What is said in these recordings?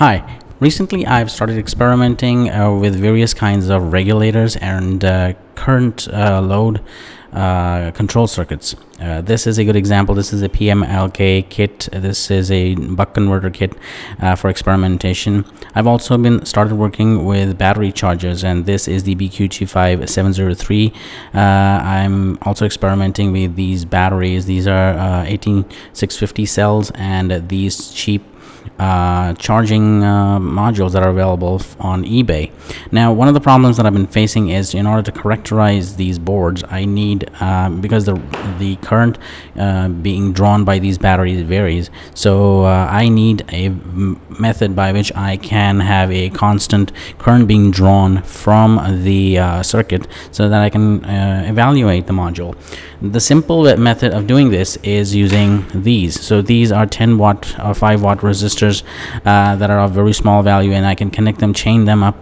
Hi, recently I've started experimenting uh, with various kinds of regulators and uh, current uh, load uh, control circuits. Uh, this is a good example. This is a PMLK kit. This is a buck converter kit uh, for experimentation. I've also been started working with battery chargers and this is the BQ25703. I'm also experimenting with these batteries. These are 18650 cells and these cheap uh, charging uh, modules that are available on eBay. Now, one of the problems that I've been facing is in order to characterize these boards, I need uh, because the the current uh, being drawn by these batteries varies. So uh, I need a method by which I can have a constant current being drawn from the circuit so that I can evaluate the module. The simple method of doing this is using these. So these are 10 watt or 5 watt resistors uh, that are of very small value and I can connect them, chain them up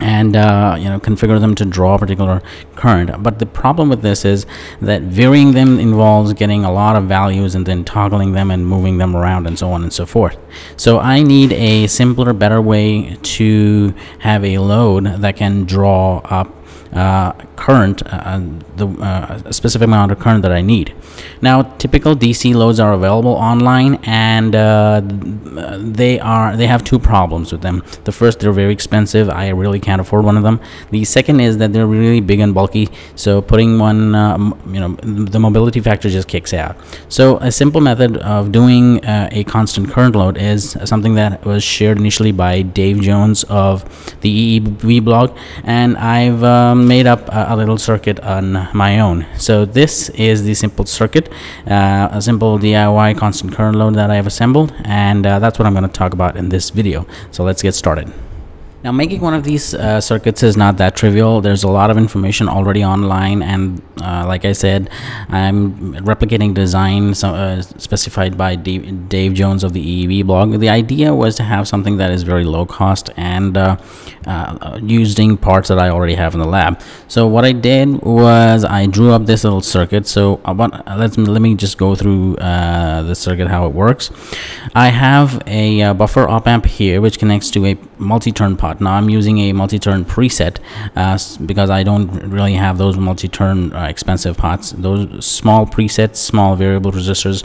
and uh, you know configure them to draw a particular current. But the problem with this is that varying them involves getting a lot of values and then toggling them and moving them around and so on and so forth. So I need a simpler better way to have a load that can draw up uh, current, uh, the uh, specific amount of current that I need. Now, typical DC loads are available online, and uh, they are they have two problems with them. The first, they're very expensive. I really can't afford one of them. The second is that they're really big and bulky, so putting one, uh, you know, the mobility factor just kicks out. So, a simple method of doing uh, a constant current load is something that was shared initially by Dave Jones of the EEVblog, and I've um, made up a, little circuit on my own. So this is the simple circuit, uh, a simple DIY constant current load that I have assembled, and uh, that's what I'm going to talk about in this video. So let's get started. Now making one of these uh, circuits is not that trivial. There's a lot of information already online and uh, like I said, I'm replicating design so, uh, specified by Dave, Dave, Jones of the EEVblog. The idea was to have something that is very low cost and uh, uh, using parts that I already have in the lab. So what I did was I drew up this little circuit. So want, let's let me just go through uh, the circuit how it works. I have a buffer op amp here which connects to a multi-turn pot. Now I'm using a multi-turn preset uh, because I don't really have those multi-turn uh, expensive pots. Those small presets small variable resistors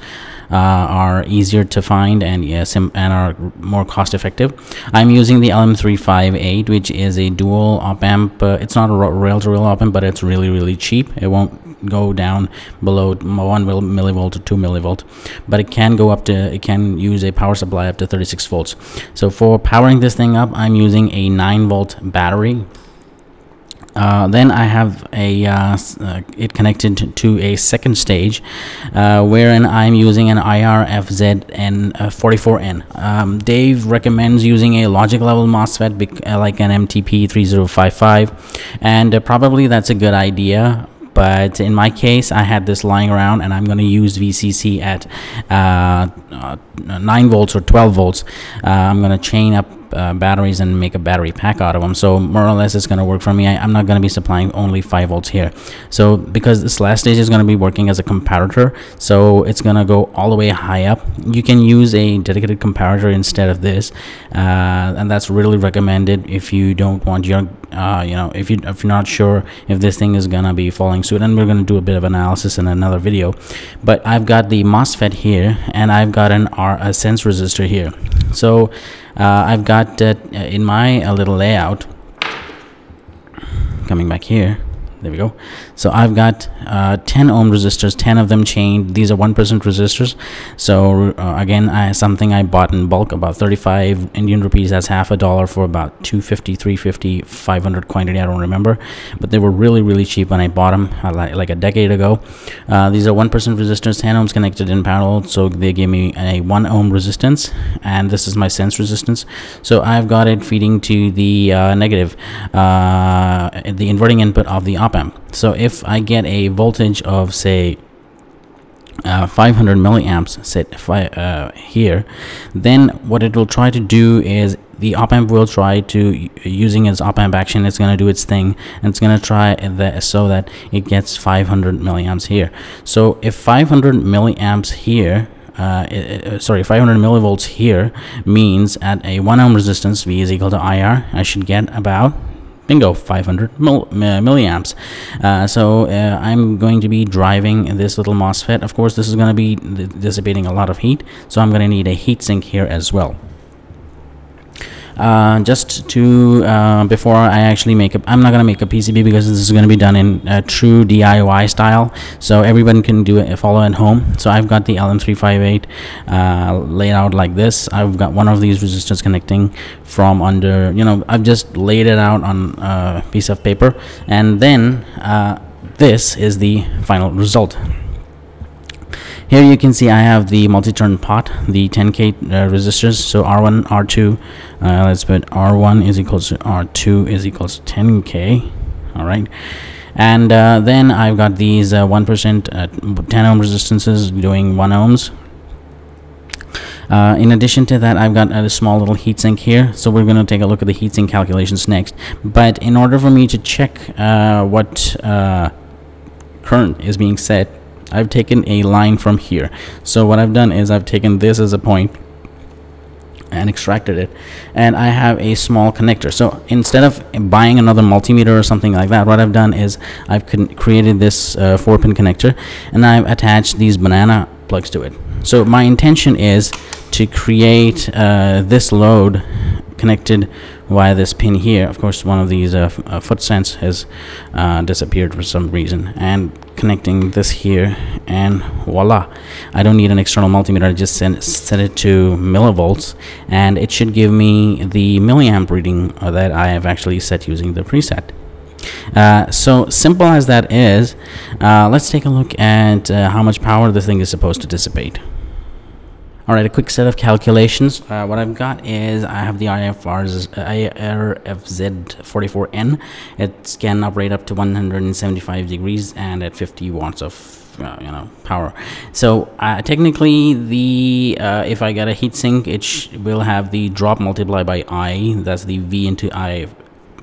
uh, are easier to find and yes and are more cost effective I'm using the LM358 which is a dual op amp uh, it's not a rail to rail op amp but it's really really cheap. It won't go down below 1 millivolt or 2 millivolt but it can go up to it can use a power supply up to 36 volts. So for powering this thing up I'm using a 9 volt battery. Uh, then I have a uh, uh, it connected to a second stage uh, wherein I'm using an IRFZN 44N. Uh, um, Dave recommends using a logic level MOSFET uh, like an MTP3055 and probably that's a good idea but in my case I had this lying around and I'm going to use VCC at uh, uh, 9 volts or 12 volts. Uh, I'm going to chain up uh, batteries and make a battery pack out of them so more or less it's going to work for me. I, am not going to be supplying only 5 volts here. So because this last stage is going to be working as a comparator so it's going to go all the way high up. You can use a dedicated comparator instead of this uh, and that's really recommended if you don't want your uh, you know if you if you're not sure if this thing is gonna be falling suit and we're gonna do a bit of analysis in another video. But I've got the MOSFET here and I've got an R a sense resistor here so uh, I've got uh, in my little layout. Coming back here. There we go so I've got uh, 10 ohm resistors 10 of them chained. These are 1% resistors. So uh, again I, something I bought in bulk about 35 Indian rupees. That's half a dollar for about 250 350 500 quantity. I don't remember. But they were really really cheap when I bought them uh, like, like a decade ago. Uh, these are 1% resistors 10 ohms connected in parallel. So they give me a 1 ohm resistance and this is my sense resistance. So I've got it feeding to the uh, negative uh, the inverting input of the op op amp. So if I get a voltage of say uh, 500 milliamps set uh, here, then what it will try to do is the op amp will try to using its op amp action it's going to do its thing and it's going to try so that it gets 500 milliamps here. So if 500 milliamps here uh, sorry 500 millivolts here means at a 1 ohm resistance v is equal to ir i should get about bingo 500 mil, milliamps. Uh, so uh, I'm going to be driving this little MOSFET. Of course this is going to be dissipating a lot of heat so I'm going to need a heatsink here as well uh, just to uh, before I actually make a I'm not gonna make a PCB because this is gonna be done in a true DIY style. So everyone can do it follow at home. So I've got the LM358 uh, laid out like this. I've got one of these resistors connecting from under you know I've just laid it out on a piece of paper. And then uh, this is the final result here you can see I have the multi-turn pot the 10k uh, resistors. So R1 R2 uh, let's put R1 is equals to R2 is equals to 10k all right. And uh, then I've got these 1% uh, uh, 10 ohm resistances doing 1 ohms. Uh, in addition to that, I've got a small little heatsink here, so we're going to take a look at the heatsink calculations next. But in order for me to check uh, what uh, current is being set, I've taken a line from here. So what I've done is I've taken this as a point and extracted it. And I have a small connector. So instead of buying another multimeter or something like that what I've done is I've created this uh, four pin connector and I've attached these banana plugs to it. So my intention is to create uh, this load connected via this pin here. Of course one of these uh, uh, foot sense has uh, disappeared for some reason. And connecting this here and voila. I don't need an external multimeter I just send, set it to millivolts. And it should give me the milliamp reading uh, that I have actually set using the preset. Uh, so simple as that is uh, let's take a look at uh, how much power this thing is supposed to dissipate all right, a quick set of calculations. Uh, what I've got is I have the IFR's IRFZ44N. It can operate up to 175 degrees and at 50 watts of uh, you know power. So uh, technically, the uh, if I get a heatsink, it will have the drop multiplied by I. That's the V into I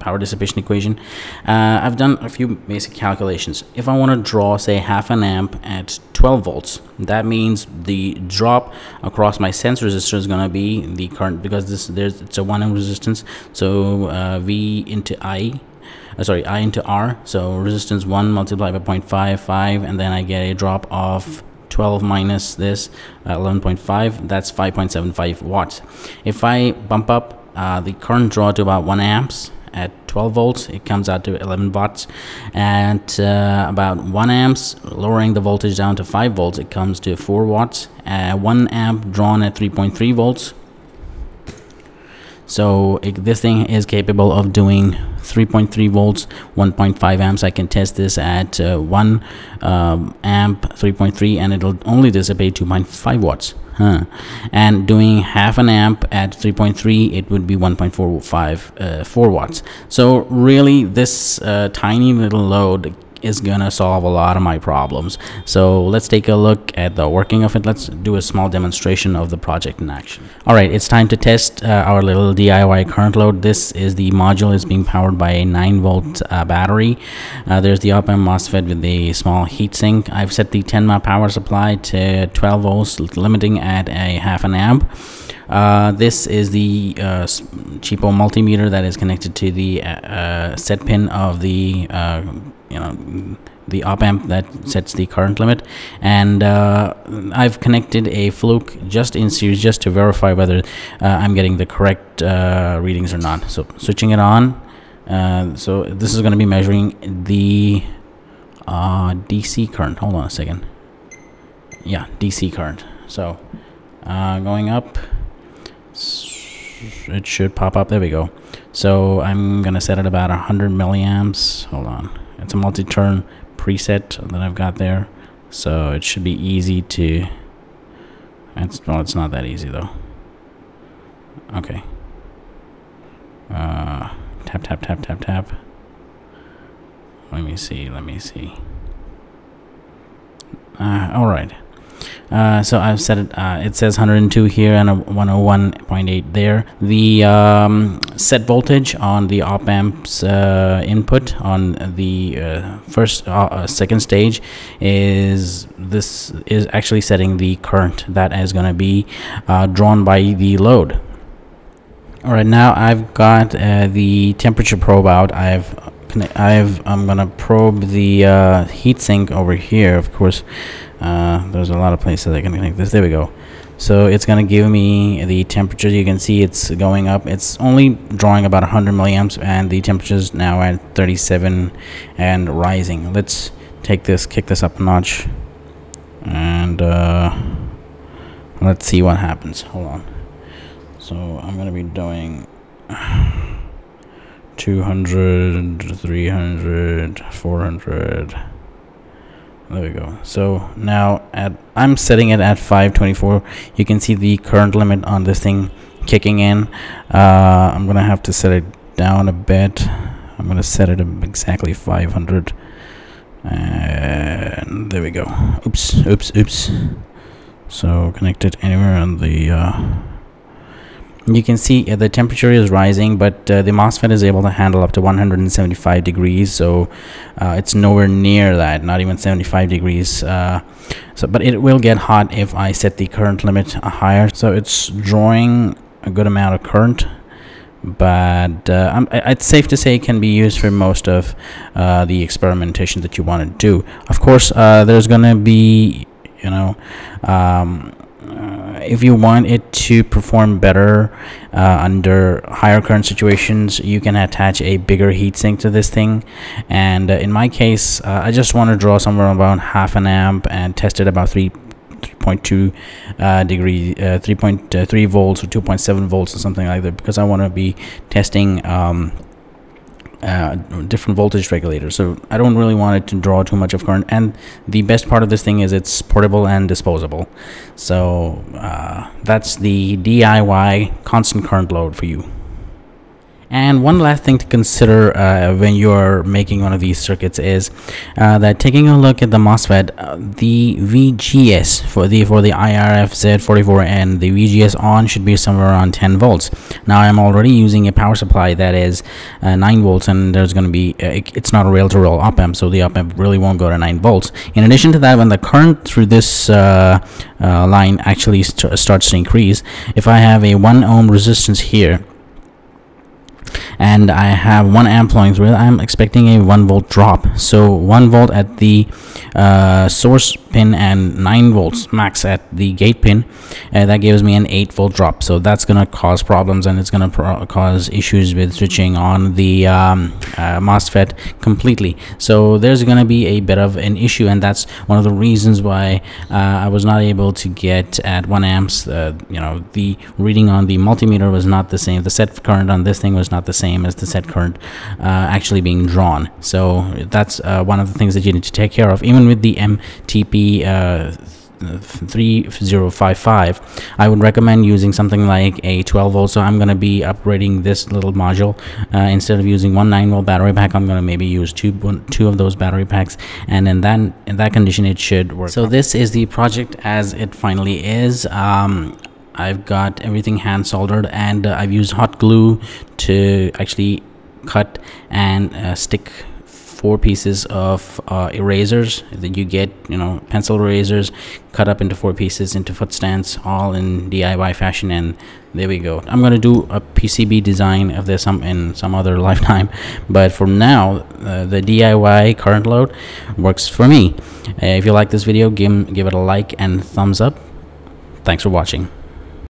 power dissipation equation. Uh, I've done a few basic calculations. If I want to draw, say, half an amp at 12 volts, that means the drop across my sense resistor is going to be the current because this there's it's a 1 ohm resistance. So uh, V into I uh, sorry i into r so resistance 1 multiplied by 0.55 and then i get a drop of 12 minus this uh, 11.5 that's 5.75 watts if i bump up uh, the current draw to about 1 amps at 12 volts it comes out to 11 watts. At uh, about 1 amps lowering the voltage down to 5 volts it comes to 4 watts. Uh, 1 amp drawn at 3.3 volts. So it, this thing is capable of doing 3.3 volts 1.5 amps. I can test this at uh, 1 um, amp 3.3 and it'll only dissipate 2.5 watts huh. and doing half an amp at 3.3 it would be 1.45 uh, 4 watts so really this uh, tiny little load is gonna solve a lot of my problems. So let's take a look at the working of it. Let's do a small demonstration of the project in action. All right it's time to test uh, our little diy current load. This is the module is being powered by a 9 volt uh, battery. Uh, there's the op amp mosfet with a small heatsink. I've set the Tenma power supply to 12 volts limiting at a half an amp uh, this is the uh, cheapo multimeter that is connected to the uh, uh set pin of the uh, you know the op amp that sets the current limit. And uh, I've connected a fluke just in series just to verify whether I'm getting the correct readings or not. So switching it on so this is going to be measuring the DC current. Hold on a second. Yeah DC current. So going up it should pop up. There we go. So I'm gonna set it about 100 milliamps. Hold on. It's a multi-turn preset that I've got there. So it should be easy to it's well it's not that easy though. Okay. Uh, tap tap tap tap tap. Let me see let me see. Uh, all right uh, so I've set it uh, it says 102 here and a 101.8 there. The um, set voltage on the op amps uh, input on the uh, first uh, second stage is this is actually setting the current that is going to be drawn by the load. All right now I've got the temperature probe out. I've I've I'm gonna probe the uh, heatsink over here of course uh, there's a lot of places I can connect this. There we go. So it's gonna give me the temperature. You can see it's going up. It's only drawing about 100 milliamps and the temperature is now at 37 and rising. Let's take this kick this up a notch and uh, let's see what happens. Hold on. So I'm gonna be doing 200 300 400 there we go. So now at i'm setting it at 524 you can see the current limit on this thing kicking in. Uh, i'm gonna have to set it down a bit. I'm gonna set it exactly 500 and there we go. Oops oops oops. So connect it anywhere on the uh, you can see uh, the temperature is rising but uh, the MOSFET is able to handle up to 175 degrees so uh, it's nowhere near that not even 75 degrees uh, so but it will get hot if I set the current limit higher. So it's drawing a good amount of current but uh, it's safe to say it can be used for most of uh, the experimentation that you want to do. Of course there's gonna be you know um, uh, if you want it to perform better uh, under higher current situations you can attach a bigger heatsink to this thing. And uh, in my case uh, I just want to draw somewhere about half an amp and test it about 3 3.2 uh, degree uh, 3.3 volts or 2.7 volts or something like that because I want to be testing um, uh, different voltage regulators. So I don't really want it to draw too much of current. And the best part of this thing is it's portable and disposable. So uh, that's the DIY constant current load for you and one last thing to consider uh, when you're making one of these circuits is uh, that taking a look at the MOSFET, uh, the VGS for the for the IRF Z44N the VGS on should be somewhere around 10 volts. Now I'm already using a power supply that is uh, 9 volts, and there's going to be uh, it's not a rail-to-rail op amp, so the op amp really won't go to 9 volts. In addition to that, when the current through this uh, line actually st starts to increase, if I have a 1 ohm resistance here and I have one amp flowing through it, I'm expecting a 1 volt drop. So 1 volt at the uh, source pin and 9 volts max at the gate pin. Uh, that gives me an 8 volt drop. So that's going to cause problems and it's going to cause issues with switching on the um, uh, MOSFET completely. So there's going to be a bit of an issue and that's one of the reasons why uh, I was not able to get at 1 amps. Uh, you know, the reading on the multimeter was not the same. The set current on this thing was not the same as the set current uh, actually being drawn. So that's uh, one of the things that you need to take care of. Even with the MTP uh, 3055 I would recommend using something like a 12 volt. So I'm going to be upgrading this little module uh, instead of using one 9 volt battery pack I'm going to maybe use two one, two of those battery packs. And in that in that condition it should work so this is the project as it finally is. Um, I've got everything hand soldered and uh, I've used hot glue to actually cut and uh, stick four pieces of uh, erasers that you get you know pencil erasers cut up into four pieces into foot stands all in DIY fashion and there we go. I'm gonna do a PCB design of this some in some other lifetime but for now uh, the DIY current load works for me. Uh, if you like this video give, give it a like and thumbs up. Thanks for watching